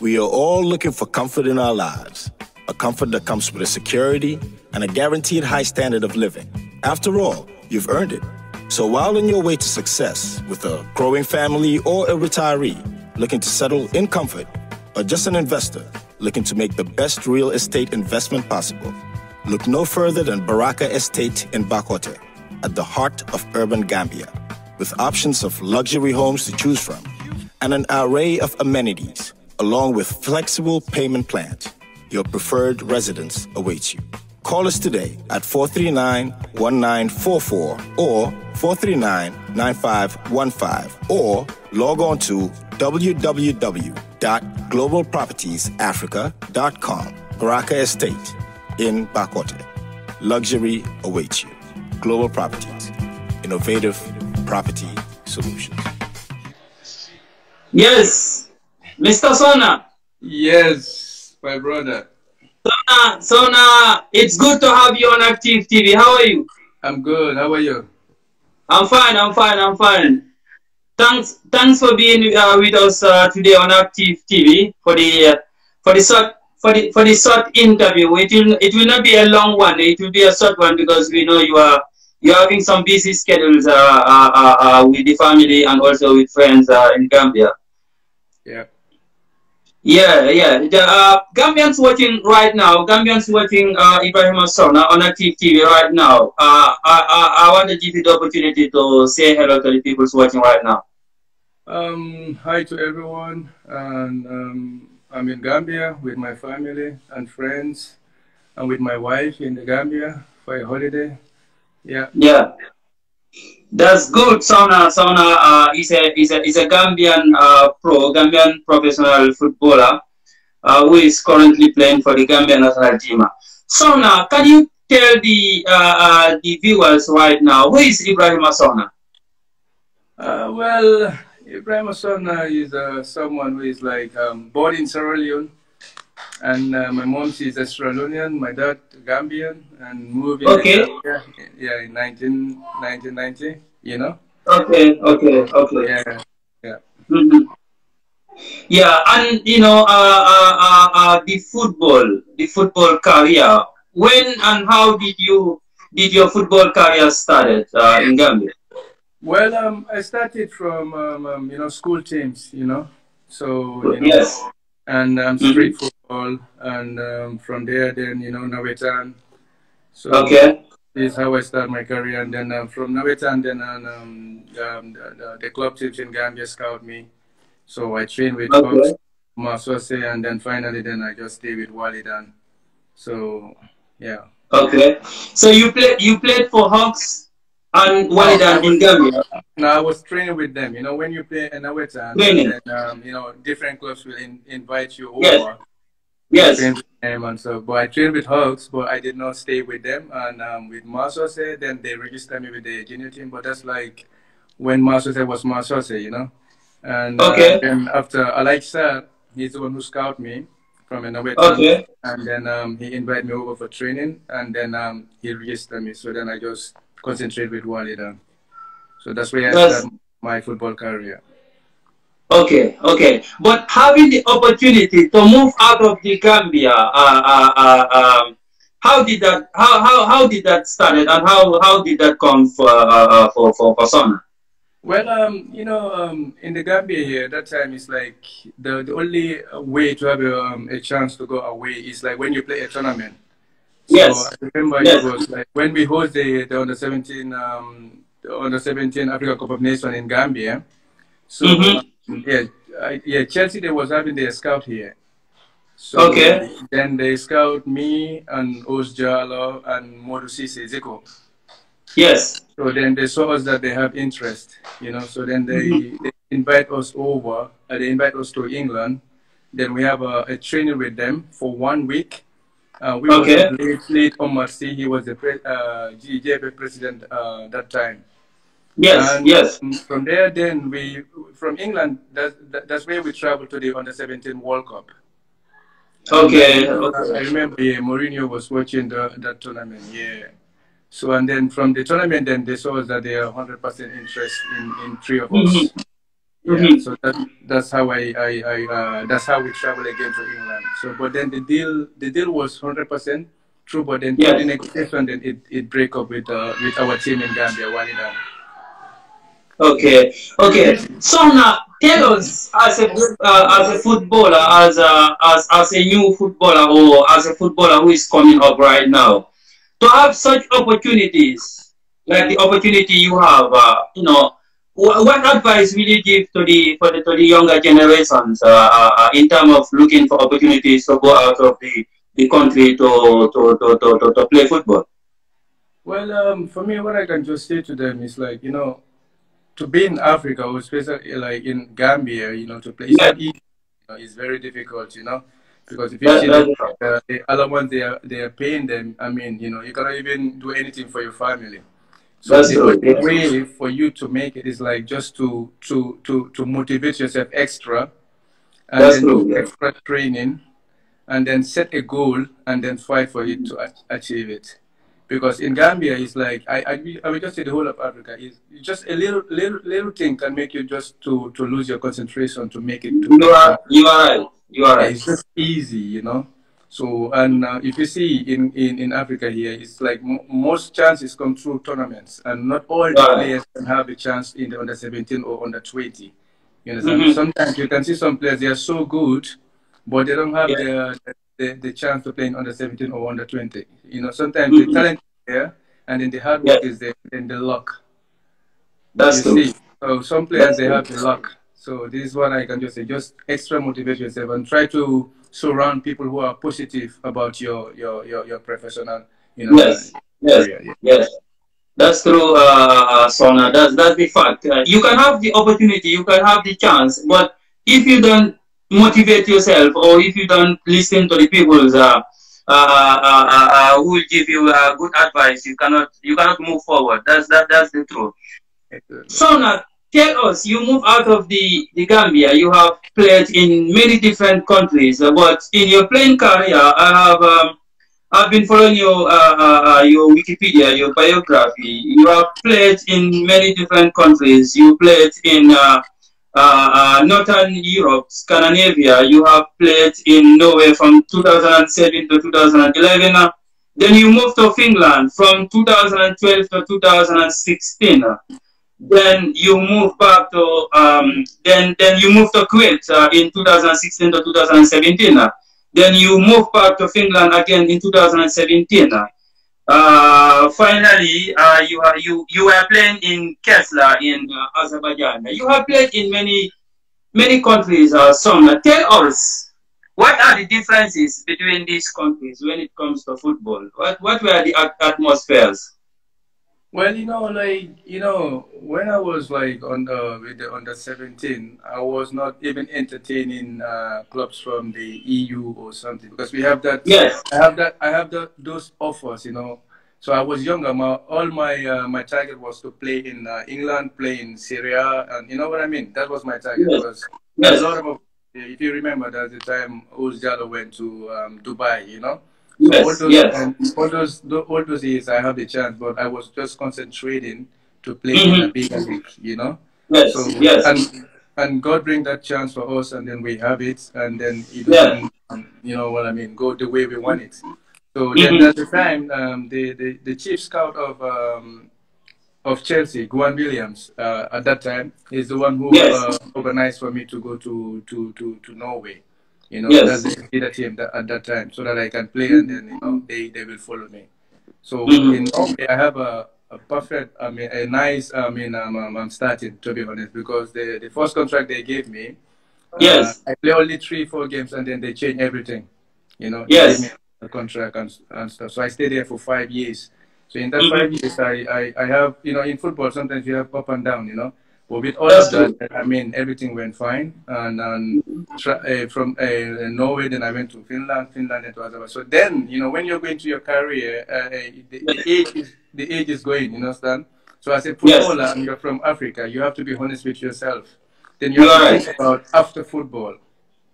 We are all looking for comfort in our lives, a comfort that comes with a security and a guaranteed high standard of living. After all, you've earned it. So while on your way to success with a growing family or a retiree looking to settle in comfort, or just an investor looking to make the best real estate investment possible, look no further than Baraka Estate in Bakote, at the heart of urban Gambia, with options of luxury homes to choose from and an array of amenities, along with flexible payment plans. Your preferred residence awaits you. Call us today at 439 1944 or 439 9515 or log on to www.globalpropertiesafrica.com. Baraka Estate in Bakote. Luxury awaits you. Global Properties. Innovative property solutions. Yes, Mr. Sohna. Yes, my brother. Sohna, Sohna, it's good to have you on Active TV. How are you? I'm good. How are you? I'm fine. I'm fine. I'm fine. Thanks, thanks for being uh, with us uh, today on Active TV for the uh, for the short for the for the short interview. It will it will not be a long one. It will be a short one because we know you are you're having some busy schedules uh, uh, uh, uh with the family and also with friends uh, in Gambia. Yeah. Yeah, yeah. The uh, Gambians watching right now, Gambians watching uh, Ebrima Sohna on Active TV right now. Uh, I, I, I want to give you the opportunity to say hello to the people watching right now. Um, hi to everyone. And um, I'm in Gambia with my family and friends and with my wife in the Gambia for a holiday. Yeah. Yeah. That's good. Sohna Sohna uh, is a is a is a Gambian uh, pro Gambian professional footballer uh, who is currently playing for the Gambian national team. Sohna, can you tell the uh, uh, the viewers right now who is Ebrima Sohna? Uh, well, Ebrima Sohna is someone who is like um, born in Sierra Leone, and my mom is Australian, my dad Gambian, and moved okay. Gambia, yeah, in 19, 1990, you know? Okay, okay, okay. Yeah, yeah. Mm -hmm. Yeah, and you know, uh, uh, uh, uh, the football, the football career. When and how did you did your football career started uh, in Gambia? Well, um, I started from um, um, you know school teams, you know, so you know, yes, and um, street mm -hmm. Football, and um, from there, then you know Nawetan. So okay, this is how I start my career, and then um, from Nawetan, then um, um, the, the, club teams in Gambia scout me. So I trained with okay. Masose, and then finally, then I just stay with Walidan. So yeah. Okay. So you played you played for Hawks and Walidan in Gambia. No, I was training with them. You know, when you play in Aweta, Training. um, you know different clubs will in, invite you over. Yes. Yes. Them and so, but I trained with Hawks, but I did not stay with them. And um, with Masose, then they registered me with the junior team. But that's like when Masose was Masose, you know. And Okay. uh, then after said, he's the one who scouted me from Aweta. Okay. And then um, he invited me over for training, and then um, he registered me. So then I just concentrate with Walida. So that's where I Yes. started my football career. Okay, okay. But having the opportunity to move out of the Gambia, uh, uh, uh, um, how did that how, how, how did that started and how, how did that come for uh, uh, for for, for Sohna? Well, um, you know, um, in the Gambia here, that time is like the, the only way to have a, um, a chance to go away is like when you play a tournament. So Yes. I remember Yes. it was like when we host the, the under 17 um, the under 17 Africa Cup of Nations in Gambia. So Mhm. um, yeah, I, yeah, Chelsea they was having their scout here. So Okay. Then they scout me and Os Jalo and Modu Sise Ziko. Yes. So then they saw us that they have interest, you know. So then they, Mm-hmm. they invite us over. Uh, they invite us to England. Then we have a, a training with them for one week. Uh, we Okay. was late, late Omar. He was the pre- uh, GJP president uh, that time. Yes. And yes. From there, then we from England. That's that, that's where we traveled to the under 17 World Cup. Okay. And, uh, okay. I remember yeah, Mourinho was watching the, that tournament. Yeah. So and then from the tournament, then they saw us that they are 100% interest in, in three of us. Mhm. Yeah, Mhm. so that, that's how I, I, I uh, that's how we travel again to England. So, but then the deal, the deal was hundred percent true. But then Yes. the negotiation, then it, it break up with uh, with our team in Gambia, Walidan. Okay, okay. So now, tell us, as a uh, as a footballer, as a as as a new footballer, or as a footballer who is coming up right now, to have such opportunities, like the opportunity you have, uh, you know, wh- what advice will you give to the for the to the younger generations uh, uh, in terms of looking for opportunities to go out of the the country to to to to, to, to play football? Well, um, for me, what I can just say to them is like, you know, to be in Africa, or especially like in Gambia, you know, to play, it's Yeah. not easy. You know, it's very difficult, you know, because if you see the, uh, the other ones, they are they are paying them. I mean, you know, you cannot even do anything for your family. So That's the true, only yes. way for you to make it is like just to to to to motivate yourself extra, and That's then do extra training, and then set a goal and then fight for it to achieve it. Because in Gambia, it's like I I, I will just say the whole of Africa is just a little little little thing can make you just to to lose your concentration to make it. To You are you are right. You are right. it's just easy, you know. So, and uh, if you see in, in, in Africa here, it's like most chances come through tournaments, and not all the Right. players can have a chance in the under 17 or under 20. You understand? Mhm. Sometimes you can see some players, they are so good, but they don't have Yeah. the, the, the chance to play in under 17 or under 20. You know, sometimes Mhm. the talent is there, and then the hard work Yeah. is there, and the luck. That's You true. see, so some players That's they true. have the luck. So this is what I can just say. Just extra motivate yourself and try to surround people who are positive about your your your, your professional, you know. Yes. Yes. Yeah. Yes. That's true, uh, Sohna. That's that's the fact. Uh, you can have the opportunity, you can have the chance, but if you don't motivate yourself, or if you don't listen to the people's uh, uh, uh, uh, uh, who will give you uh, good advice, you cannot you cannot move forward. That's that that's the truth. So now, tell us, you move out of the, the Gambia, you have played in many different countries, but in your playing career, I have um, I've been following your uh, uh, your Wikipedia, your biography. You have played in many different countries. You played in uh, uh, uh, Northern Europe, Scandinavia. You have played in Norway from 2007 to 2011. uh, Then you moved to Finland from 2012 to 2016 then you move back to um, then then you move to Kuwait uh, in 2016 to 2017. uh. Then you move back to Finland again in 2017. Uh. Finally, uh, you are you you were playing in Kesla in uh, Azerbaijan. You have played in many many countries. Uh, some tell us what are the differences between these countries when it comes to football? What what were the at- atmospheres? Well, you know, like you know, when I was like on the with the under seventeen, I was not even entertaining uh, clubs from the EU or something because we have that. Yes. I have that. I have that those offers, you know. So I was younger. My all my uh, my target was to play in uh, England, play in Serie A, and you know what I mean. That was my target. Yes. Because Yes. a lot of if you remember, that's the time Oz Jallo went to um, Dubai. You know. Yes, all those, yes. and all those, tho- all those years I have the chance, but I was just concentrating to play in a bigger league, you know. Yes, So yes. and and God bring that chance for us, and then we have it, and then it Yeah. doesn't, you know what I mean, go the way we want it. So Mhm. then at the time, um, the, the the chief scout of um, of Chelsea, Gwyn Williams, uh, at that time, is the one who Yes. uh, organized for me to go to to to, to Norway. You know, Yes. that's the leader team that, at that time, so that I can play, and then you know they, they will follow me. So Mhm. in Norway, I have a, a perfect, I mean, a nice, I mean, um, um, I'm starting to be honest because the the first contract they gave me, uh, Yes. I play only three four games, and then they change everything. You know, they Yes. gave me a contract and, and stuff. So I stayed there for five years. So in that Mhm. five years, I, I, I have, you know, in football, sometimes you have up and down, you know. But with all of that, I mean, everything went fine. And, and uh, from uh, Norway, then I went to Finland, Finland, and to Azerbaijan. So then, you know, when you're going to your career, uh, the, the age is the age is going. You understand? So as a footballer, and you're from Africa, you have to be honest with yourself. Then you You have are right. think about after football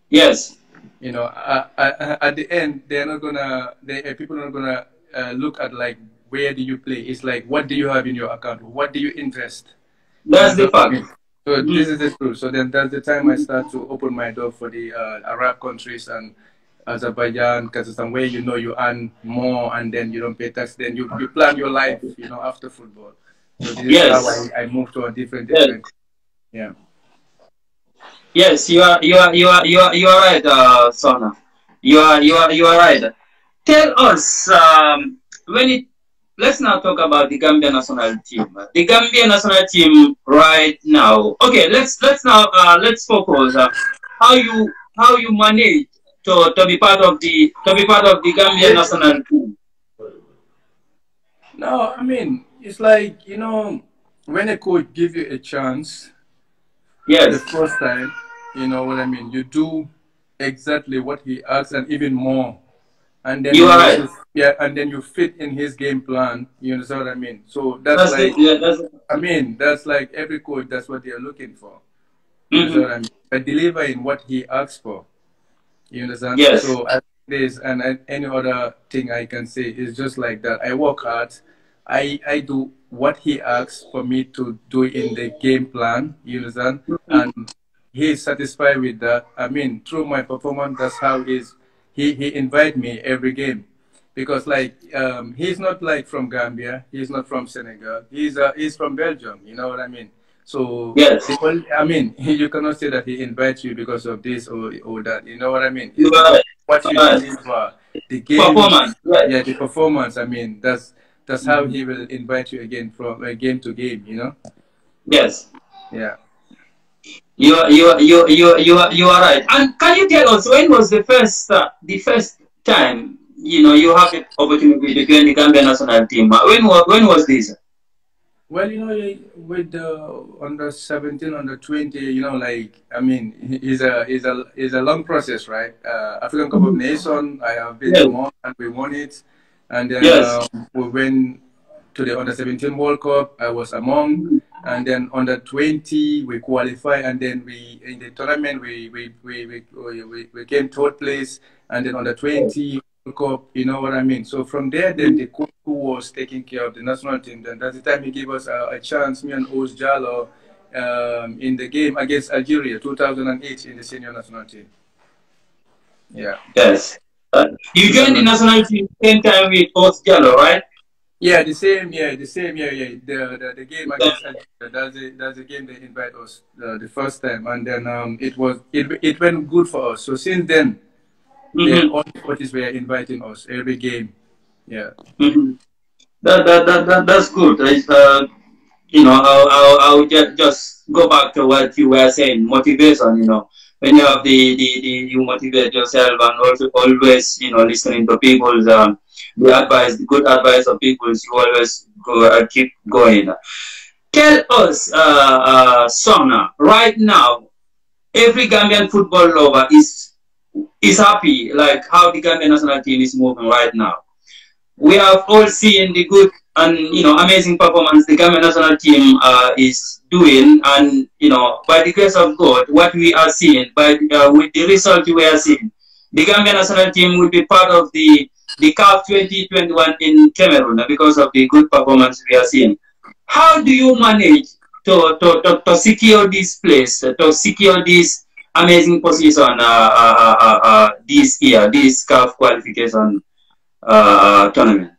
Yes. you know, uh, uh, at the end, they're not gonna, they, uh, people are not gonna uh, look at like where do you play. It's like what do you have in your account? What do you invest? That's the fact. So mm. this is the truth. So then that's the time I start to open my door for the uh, Arab countries and Azerbaijan, Kazakhstan, where you know you earn more and then you don't pay tax. Then you, you plan your life, you know, after football. So this yes. is how I, I moved to a different, different. Yes. Yeah. Yes, you are, you are, you are, you are, you are right, uh, Sohna. You are, you are, you are right. Tell us um, when it. Let's now talk about the Gambia national team. The Gambia national team right now. Okay, let's let's now uh, let's focus uh, how you how you manage to, to be part of the to be part of the Gambia national team? No, I mean it's like you know when a coach give you a chance. Yes. The first time, you know what I mean. You do exactly what he asks and even more. And then you are right. Yeah, and then you fit in his game plan. You understand what I mean? So that's, that's like, yeah, that's, I mean, that's like every coach. That's what they are looking for. You mm -hmm. what I mean? But delivering what he asks for. You understand? Yes. So this and any other thing I can say is just like that. I work hard. I I do what he asks for me to do in the game plan. You understand? Mm-hmm. And he's satisfied with that. I mean, through my performance, that's how he's he he invite me every game because like um, he's not like from Gambia, he's not from Senegal, he's uh, he's from Belgium. You know what I mean? So yes, I mean, you cannot say that he invites you because of this or, or that. You know what I mean? You right. What you right. deliver, the game, performance. Right. Yeah, the performance. I mean, that's that's mm -hmm. how he will invite you again from uh, game to game. You know? Yes. Yeah. You are, you are, you are, you are, you are, you are right. And can you tell us when was the first uh, the first time you know you have the opportunity to join the Gambia national team? When was when was this? Well, you know, with the under 17, under 20, you know, like I mean, it's a it's a it's a long process, right? Uh, African Cup of mm-hmm. Nations, I have been yeah. on and we won it, and then yes. um, we went to the under 17 World Cup. I was among, and then under 20 we qualified, and then we in the tournament we we we we, we, we came third place, and then under 20 Cup, you know what I mean? So from there, then the coach who was taking care of the national team, then that's the time he gave us a, a chance, me and Oz Jallo, um, in the game against Algeria, 2008, in the senior national team. Yeah. Yes. Uh, you joined the national team same time with Oz Jallo, right? Yeah, the same, yeah, the same, yeah, yeah. The the, the game against Algeria, that's the that's the game they invite us uh, the first time, and then um, it was it it went good for us. So since then, Mm-hmm. all the coaches were inviting us every game. Yeah. Mm-hmm. That, that, that, that, that's good. It's, Uh, you know, I'll, I'll, I'll just, just go back to what you were saying, motivation, you know. When you have the, the, the you motivate yourself and also always, you know, listening to people's um, the advice, the good advice of people, you always go uh, keep going. Tell us, uh, uh, Sohna, right now, every Gambian football lover is is happy like how the Gambia national team is moving right now. We have all seen the good and you know amazing performance the Gambia national team uh, is doing, and you know by the grace of God, what we are seeing, by uh, with the result we are seeing, the Gambia national team will be part of the the CAF 2021 in Cameroon because of the good performance we are seeing. How do you manage to, to, to, to secure this place, to secure this amazing position uh, uh, uh, uh, this year, this CAF qualification tournament?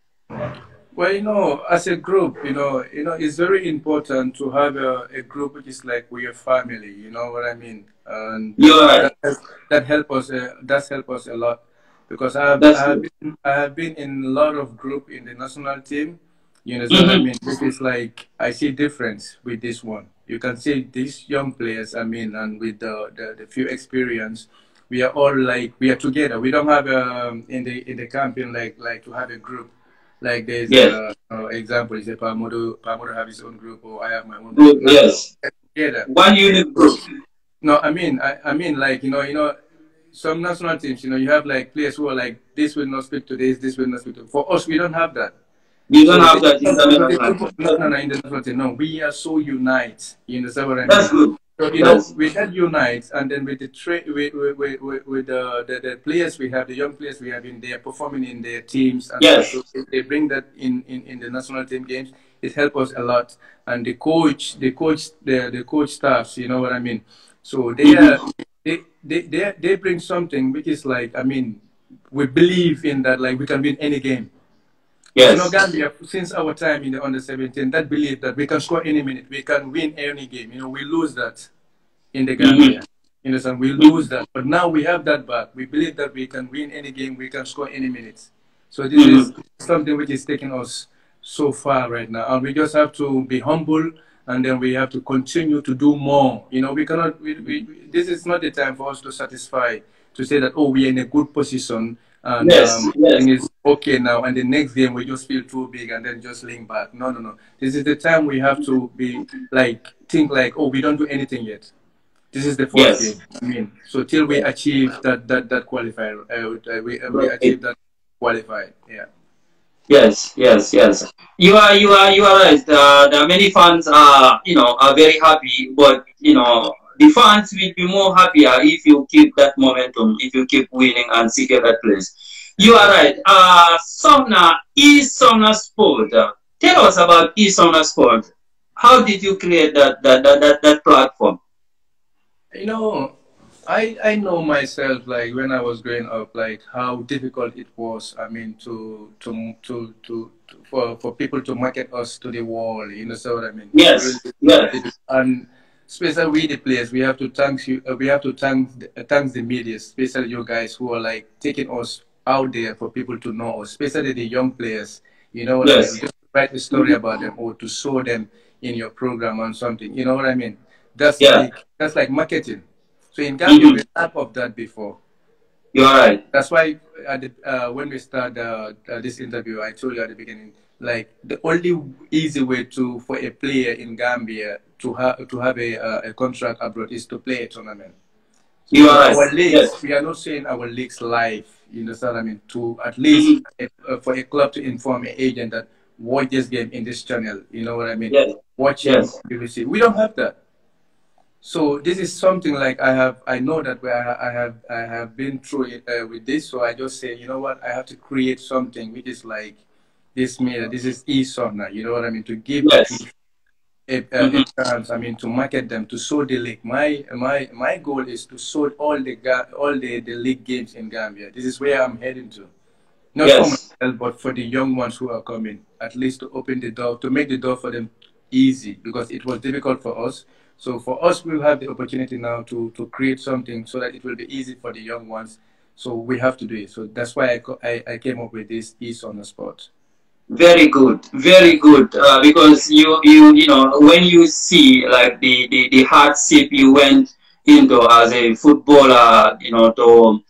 Well, you know, as a group, you know, you know, it's very important to have a, a group which is like we're family. You know what I mean? And right. that, that help us. Uh, that's help us a lot because I have, I have, been, I have been in a lot of group in the national team. You know mm -hmm. what I mm-hmm. mean? This is like I see difference with this one you can see these young players, I mean, and with the, the, the few experience, we are all like, we are together. We don't have, um, in the in the campaign, like, like to have a group. Like there's yes. uh, uh, example, is a Pa Modou, Pamodo have his own group or I have my own group. Yes. Together. One unit group. No, I mean, I, I mean, like, you know, you know, some national teams, you know, you have like players who are like, this will not speak to this, this will not speak to. For us, we don't have that. You don't have that in the No, no, no, in the national No, we are so united. You understand what I mean? That's good. So, you know, we had unite, and then with the tra- with, with, with, with the, the, the players we have, the young players we have in there performing in their teams, and yes. so they bring that in, in, in the national team games. it helped us a lot. And the coach, the coach, the the coach staffs, you know what I mean. So they mm-hmm. are they they they, they bring something which is like I mean we believe in that like we can win any game. Yes. You know, Gambia, since our time in the under 17, that belief that we can score any minute, we can win any game. You know, we lose that in the Gambia. Mm-hmm. You know, we lose that. But now we have that back. We believe that we can win any game, we can score any minute. So this mm-hmm. is something which is taking us so far right now. And we just have to be humble and then we have to continue to do more. You know, we cannot, we, we, this is not the time for us to satisfy, to say that, oh, we're in a good position and yes, um, yes. it's okay now. And the next game we just feel too big and then just lean back. No, no, no. This is the time we have to be like, think like, oh, we don't do anything yet. This is the first yes. game. I mean, so till we achieve that, that, that qualifier, uh, we, uh, we achieve that qualified, yeah. Yes, yes, yes. You are, you are, you are right. Uh, the many fans are, you know, are very happy, but you know, the fans will be more happier if you keep that momentum, if you keep winning and secure that place. You are right. Uh, Sohna, e-Sohna Sport. Uh, tell us about e-Sohna Sport. How did you create that, that, that, that, that platform? You know, I I know myself like when I was growing up like how difficult it was. I mean to to to to, to for for people to market us to the world. You know, so what I mean. Yes. yes. And especially we the players, we have to thank you. Uh, we have to thank uh, thank the media, especially you guys who are like taking us out there for people to know especially the young players. You know yes. Just write a story about them or to show them in your program or something. You know what I mean? That's yeah. like that's like marketing. So in Ghana, mm-hmm. we lack of that before. You're right. That's why the, uh, when we start uh, uh, this interview, I told you at the beginning, like the only easy way to for a player in Gambia to have to have a, uh, a contract abroad is to play a tournament. So you are our leagues, yes. we are not saying our leagues live. You understand? what I mean, to at least mm-hmm. a, for a club to inform an agent that watch this game in this channel. You know what I mean? Yes. Watch yes. BBC. We don't have that. So this is something like I have, I know that where I have, I have been through it uh, with this. So I just say, you know what, I have to create something which is like this media. This is e-Sohna. You know what I mean? To give yes. a, a, mm -hmm. a, chance. I mean, to market them, to show the league. My my my goal is to show all the all the, the league games in Gambia. This is where I'm heading to. Not yes. for myself, but for the young ones who are coming. At least to open the door, to make the door for them easy because it was difficult for us so for us, we'll have the opportunity now to, to create something so that it will be easy for the young ones. So we have to do it. So that's why I, I, I came up with this e-Sohna Sport very good very good uh, because you you you know when you see like the, the the hardship you went into as a footballer you know to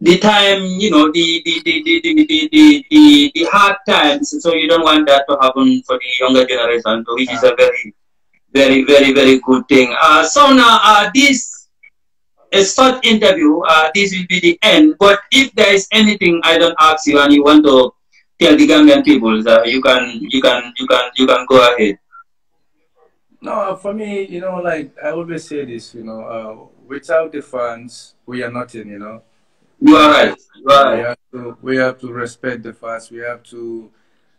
the time you know the the the the the, the, the, the hard times so you don't want that to happen for the younger generation so which yeah. is a very very very very good thing uh, so now uh, this a short interview uh, this will be the end but if there is anything i don't ask you and you want to tell the Gambian people, uh, you can, you can, you can, you can go ahead. No, for me, you know, like I always say this, you know, uh, without the fans, we are nothing, you know. You are right. You are right. We have to, we have to respect the fans. We have to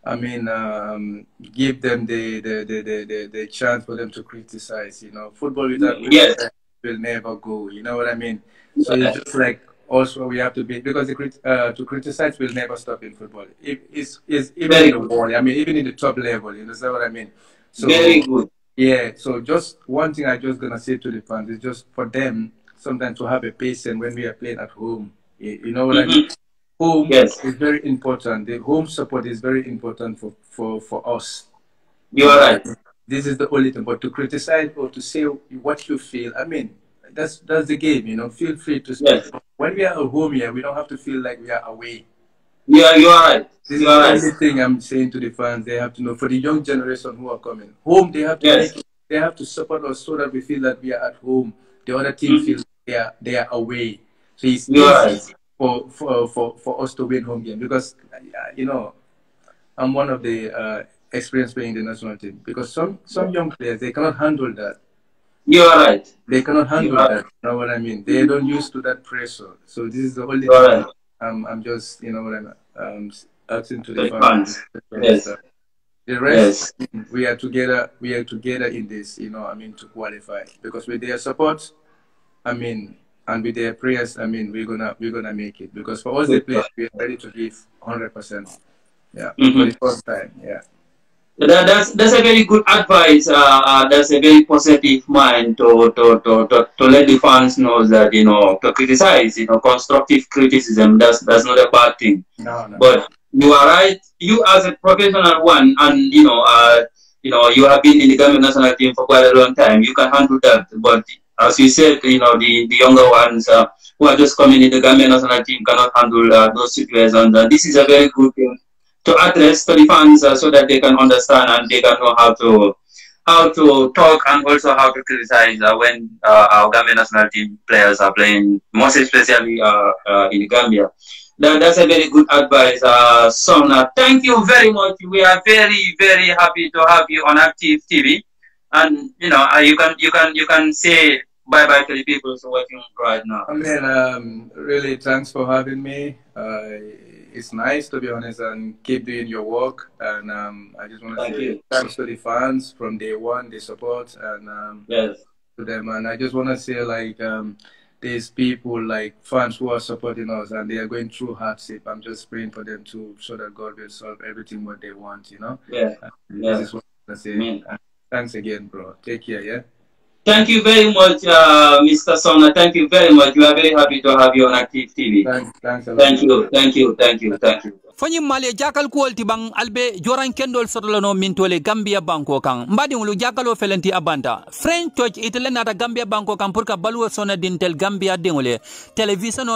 I mean, um, give them the the, the, the, the, the chance for them to criticize. You know, football without yes. will never go. You know what I mean? So it's just like also we have to be because the, uh, to criticize will never stop in football. It, it's, it's even Very in the world. I mean, even in the top level. You understand what I mean? So, Very good. Yeah. So just one thing I just gonna say to the fans is just for them sometimes to have a patience when we are playing at home. You, you know what mm -hmm. I mean? home yes. is very important. The home support is very important for, for, for us. You are right. This is the only thing. But to criticize or to say what you feel, I mean, that's that's the game, you know. Feel free to speak. Yes. When we are at home here, we don't have to feel like we are away. Yeah, you are right. This you is the only thing I'm saying to the fans. They have to know for the young generation who are coming home. They have to yes. make, they have to support us so that we feel that we are at home. The other team mm -hmm. feels they are they are away. So it's easy. Right for for for, for us to win home game because you know I'm one of the uh, experienced playing the national team because some some young players they cannot handle that. You are right. They cannot handle that. You know what I mean? They don't used to that pressure. So this is the only thing right. I'm I'm just you know what I'm um, asking to the, fans. Yes. The rest, yes. we are together. We are together in this. You know, I mean, to qualify because with their support, I mean, and with their prayers, I mean, we're gonna we're gonna make it because for us the players, we are ready to give hundred percent. Yeah, Mhm. for the first time. Yeah. That, that's that's a very good advice. Uh, uh, that's a very positive mind to, to, to, to, to let the fans know that you know to criticize, you know, constructive criticism. That's that's not a bad thing. No, no. But you are right. You as a professional one, and you know, uh, you know, you have been in the Gambia national team for quite a long time. You can handle that. But as you said, you know, the, the younger ones uh, who are just coming in the Gambia national team cannot handle uh, those situations. And this is a very good thing to address to the fans uh, so that they can understand and they can know how to how to talk and also how to criticize uh, when uh, our Gambia national team players are playing, most especially uh, uh, in Gambia. That, that's a very good advice, uh. Thank you very much. We are very, very happy to have you on Active TV, and you know uh, you can you can you can say bye bye to the people who are watching right now. I mean, um, really, thanks for having me. It's nice to be honest and keep doing your work. And um, I just want to Thank say you. thanks to the fans from day one, the support, and um, Yes. to them. And I just want to say, like, um, there's people like fans who are supporting us and they are going through hardship. I'm just praying for them to so that God will solve everything what they want. You know. Yeah. And Yeah. This is what I say. Thanks again, bro. Take care. Yeah. Thank you very much, uh, Mr. Sohna. Thank you very much. We are very happy to have you on Active TV. Thanks. Thanks a lot. Thank you. Thank you. Thank you. Thank you. foñim male jakal kuwol ti ɓan albe joran kendol sotolano min gambia banko kan mbadiŋolu jakalo felenti a banta french church itele nata gambia banko kan pour que baluwo sona din gambia diŋo le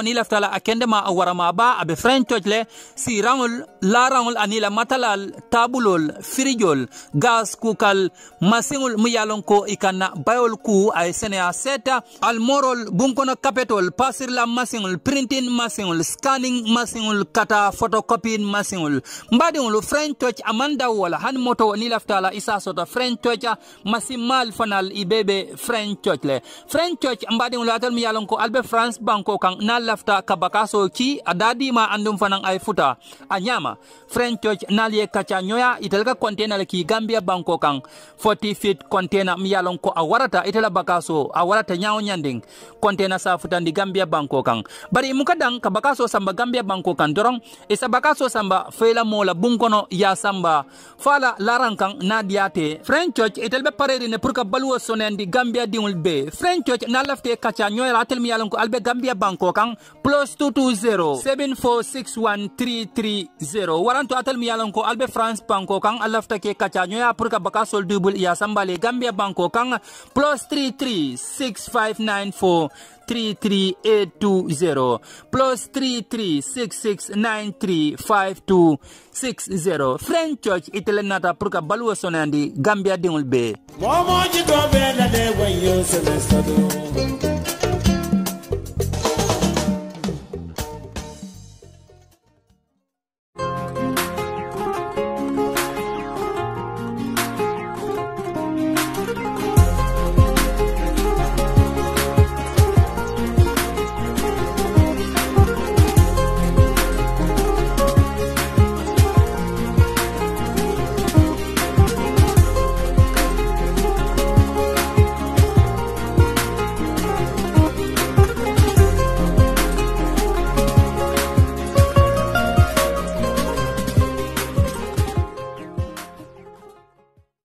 ni laftala a kendema a warama ba aɓe french church le siraŋol laraŋol ani la matalal tabulol firijol gas kukal masiŋol mu ye ko i kanna bayol ku a ye seneya seta almorol bunkono kapetol pasirla masiŋol printing masiŋol scanning masiŋol kata photocopy photocopying masiŋol mbadiŋolu french touch amanda wala hani moto ni laftala isa soto french touch masimal fanal ibebe french touch le. French touch mbadiŋolu atal mi yalon ko albe france banko kan na lafta kabakaso ki adadima andum fanan ay futa a ñama french touch nal ye kaca ñoya itel ka container le ki gambia banko kan 40 feet container mi yalon ko a warata itela bakaso a warata ñawo ñanding container sa futandi gambia banko kan bari muka dan ka bakaso samba gambia banko kan dorong isa bakaso samba fela mola bunkono ya samba fala laran kan na french church etel be pareri ne pour ka baluwo sonendi gambia dingul be french church na lafte kaca ñoyra atel mi yalon albe gambia banko kan plus 220 7461330 waranto atel mi yalon albe france banko kan alafta ke kaca ñoya pour ka bakasol double ya samba le gambia banko kan plus 33 6594 33820 plus 3366935260 French Church itele nata pour ka baluwo sonandi Gambia dingul be Momo jiko bela de wayo semestado